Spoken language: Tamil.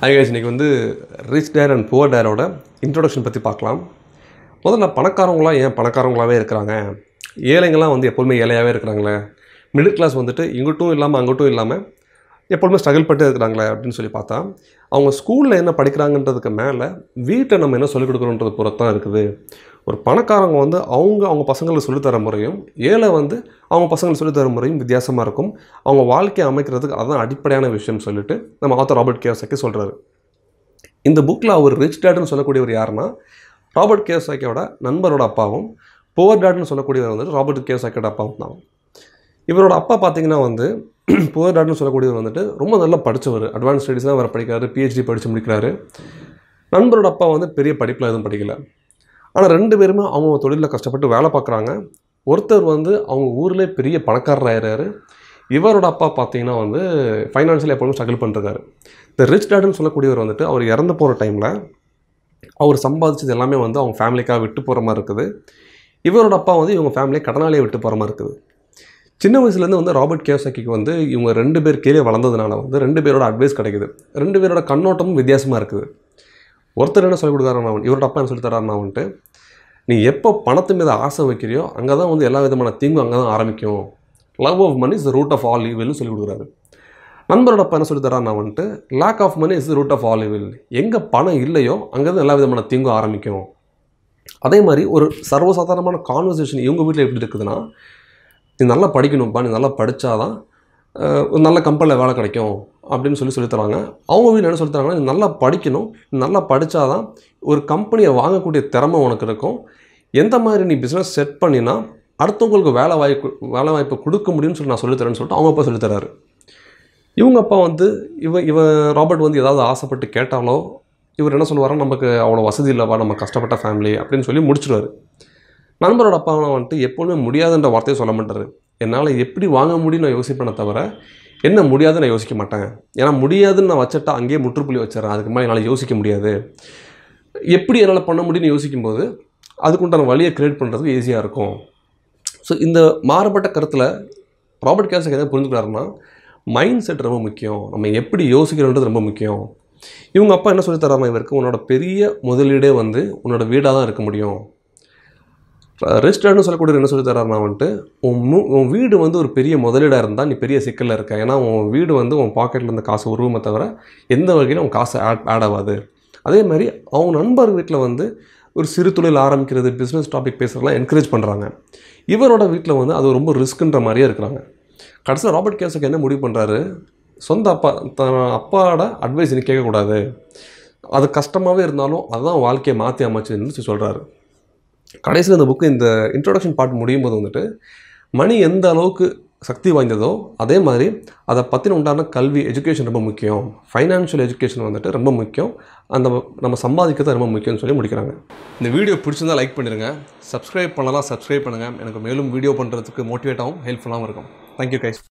ஹை இன்றைக்கி வந்து ரிச் டேர் அண்ட் புவர் டேரோட இன்ட்ரொடக்ஷன் பற்றி பார்க்கலாம். முதல்ல பணக்காரவங்களாம் ஏன் பணக்காரவங்களாகவே இருக்கிறாங்க? ஏழைங்கள்லாம் வந்து எப்போதுமே ஏழையாகவே இருக்கிறாங்களே? மிடில் கிளாஸ் வந்துட்டு இங்கிட்டும் இல்லாமல் அங்கிட்டும் இல்லாமல் எப்பொழுதுமே ஸ்ட்ரகிள் பண்ணிட்டு இருக்கிறாங்களே அப்படின்னு சொல்லி பார்த்தா அவங்க ஸ்கூலில் என்ன படிக்கிறாங்கன்றதுக்கு மேலே வீட்டை நம்ம என்ன சொல்லிக் கொடுக்குறோன்றது பொறுத்தான் இருக்குது. ஒரு பணக்காரங்க வந்து அவங்க அவங்க பசங்களுக்கு சொல்லித்தர முறையும் ஏழை வந்து அவங்க பசங்களுக்கு சொல்லித்தர முறையும் வித்தியாசமாக இருக்கும். அவங்க வாழ்க்கையை அமைக்கிறதுக்கு அதுதான் அடிப்படையான விஷயம்னு சொல்லிட்டு நம்ம ஆத்தர் ராபர்ட் கேசக்கி சொல்கிறாரு இந்த புக்கில் அவர் ரிச் டேட்னு சொல்லக்கூடியவர் யாருன்னா ராபர்ட் கேசாக்கியோட நண்பரோட அப்பாவும் புவர் டேட்னு சொல்லக்கூடியவர் வந்துட்டு ராபர்ட் கேசாக்கியோட அப்பாவும் தான். இவரோட அப்பா பார்த்தீங்கன்னா வந்து புவர் டாட்னு சொல்லக்கூடியவர் வந்துட்டு ரொம்ப நல்லா படித்தவர் அட்வான்ஸ் ஸ்டடீஸ் தான் அவர் படிக்கிறாரு பிஹெச்டி படித்து முடிக்கிறாரு. நண்பரோட அப்பா வந்து பெரிய படிப்பில் எதுவும் படிக்கலை. ஆனால் ரெண்டு பேருமே அவங்க தொழிலில் கஷ்டப்பட்டு வேலை பார்க்குறாங்க. ஒருத்தர் வந்து அவங்க ஊரில் பெரிய பணக்காரர் ஆயிடுறாரு இவரோட அப்பா பார்த்தீங்கன்னா வந்து ஃபைனான்ஷியல் எப்பொழுதும் ஸ்ட்ரகிள் பண்ணுறாரு இந்த ரிச் டேடுன்னு சொல்லக்கூடியவர் வந்துட்டு அவர் இறந்து போகிற டைமில் அவர் சம்பாதிச்சது எல்லாமே வந்து அவங்க ஃபேமிலிக்காக விட்டு போகிற மாதிரி இருக்குது. இவரோட அப்பா வந்து இவங்க ஃபேமிலியை கடனாளியை விட்டு போகிற மாதிரி இருக்குது. சின்ன வயசுலேருந்து வந்து ராபர்ட் கேசாக்கிக்கு வந்து இவங்க ரெண்டு பேர் கீழே வளர்ந்ததுனால வந்து ரெண்டு பேரோட அட்வைஸ் கிடைக்குது. ரெண்டு பேரோட கண்ணோட்டமும் வித்தியாசமாக இருக்குது. ஒருத்தர் என்ன சொல்லிக் கொடுத்தாருன்னா இவரோட அப்பா என்ன சொல்லி தராருன்னா வந்துட்டு நீ எப்போ பணத்து மீது ஆசை வைக்கிறியோ அங்கே தான் வந்து எல்லா விதமான தீங்கும் அங்கே தான் ஆரம்பிக்கும் love of money is root of all ஈவில்னு சொல்லி கொடுக்குறாரு. நண்பரோட அப்பா என்ன சொல்லி தராருன்னா வந்துட்டு lack of money is root of all evil எங்கே பணம் இல்லையோ அங்கே தான் எல்லா விதமான தீங்கும் ஆரம்பிக்கும். அதே மாதிரி ஒரு சர்வசாதாரணமான கான்வர்சேஷன் இவங்க வீட்டில் எப்படி இருக்குதுன்னா நீ நல்லா படிக்கணும்ப்பா நீ நல்லா படித்தாதான் ஒரு நல்ல கம்பெனியில் வேலை கிடைக்கும் அப்படின்னு சொல்லி சொல்லித் தராங்க அவங்க வீடு என்ன சொல்லித்தராங்கன்னா நீ நல்லா படிக்கணும். நல்லா படித்தா தான் ஒரு கம்பெனியை வாங்கக்கூடிய திறமை உனக்கு இருக்கும். எந்த மாதிரி நீ பிஸ்னஸ் செட் பண்ணினா அடுத்தவங்களுக்கு வேலை வாய்ப்பு வேலை வாய்ப்பு கொடுக்க முடியும்னு சொல்லி நான் சொல்லித்தரேன்னு சொல்லிட்டு அவங்க அப்பா சொல்லித்தராரு. இவங்க அப்பா வந்து இவ இவ ராபர்ட் வந்து ஏதாவது ஆசைப்பட்டு கேட்டாலோ இவர் என்ன சொல்லுவாரோ நமக்கு அவ்வளோ வசதி இல்லைவா நம்ம கஷ்டப்பட்ட ஃபேமிலி அப்படின்னு சொல்லி முடிச்சிடுவார். நண்பரோட அப்பாவை வந்துட்டு எப்போதுமே முடியாதுன்ற வார்த்தையை சொல்ல மாட்டார். என்னால் எப்படி வாங்க முடியும்னு நான் யோசிப்பேனே தவிர என்ன முடியாதுன்னு நான் யோசிக்க மாட்டேன். ஏன்னா முடியாதுன்னு நான் வச்சுட்டா அங்கேயே முற்றுப்புள்ளி வச்சிடறேன். அதுக்கு மேலே என்னால் யோசிக்க முடியாது. எப்படி என்னால் பண்ண முடியும்னு யோசிக்கும்போது அதுக்குண்டான வழியை க்ரியேட் பண்ணுறதுக்கு ஈஸியாக இருக்கும். ஸோ இந்த மாறுபட்ட கருத்தில் ராபர்ட் கேசக் எதாவது புரிஞ்சுக்கிறாருன்னா மைண்ட் செட் ரொம்ப முக்கியம். நம்ம எப்படி யோசிக்கிறோன்றது ரொம்ப முக்கியம். இவங்க அப்பா என்ன சொல்லி தராங்க இவருக்கு உன்னோட பெரிய முதலீடே வந்து உன்னோட வீடாக தான் இருக்க முடியும். ரெஸ்டாரண்ட்னு சொல்லக்கூடிய என்ன சொல்லி தராருன்னா வந்துட்டு உன் மு உன் வீடு வந்து ஒரு பெரிய முதலீடாக இருந்தால் நீ பெரிய சிக்கலில் இருக்க. ஏன்னா உன் வீடு வந்து உன் பாக்கெட்டில் இருந்த காசு உருவமே தவிர எந்த வகையிலும் உன் காசு ஆட் ஆட் ஆகாது அதே மாதிரி அவங்க நண்பர் வீட்டில் வந்து ஒரு சிறு தொழில் ஆரம்பிக்கிறது பிஸ்னஸ் டாபிக் பேசுகிறதுலாம் என்கரேஜ் பண்ணுறாங்க இவரோட வீட்டில் வந்து அது ரொம்ப ரிஸ்க்குன்ற மாதிரியே இருக்கிறாங்க. கடைசியில் ராபர்ட் கேஸுக்கு என்ன முடிவு பண்ணுறாரு சொந்த அப்பா தன் அப்பாவோட அட்வைஸ் நீ கேட்கக்கூடாது. அது கஷ்டமாகவே இருந்தாலும் அதுதான் வாழ்க்கையை மாற்றி அமைச்சுன்னு சொல்கிறாரு கடைசியில் இந்த புக்கு இந்த இன்ட்ரோடக்ஷன் பார்ட் முடியும் போது வந்துட்டு மணி எந்த அளவுக்கு சக்தி வாய்ந்ததோ அதே மாதிரி அதை பற்றின உண்டான கல்வி எஜுகேஷன் ரொம்ப முக்கியம். ஃபைனான்ஷியல் எஜுகேஷன் வந்துட்டு ரொம்ப முக்கியம். அந்த நம்ம சம்பாதிக்கிறது ரொம்ப முக்கியம்னு சொல்லி முடிக்கிறாங்க. இந்த வீடியோ பிடிச்சிருந்தா லைக் பண்ணிடுங்க சப்ஸ்கிரைப் பண்ணலாம் சப்ஸ்கிரைப் பண்ணுங்கள் எனக்கு மேலும் வீடியோ பண்ணுறதுக்கு மோட்டிவேட்டாகவும் ஹெல்ப்ஃபுல்லாகவும் இருக்கும். Thank you guys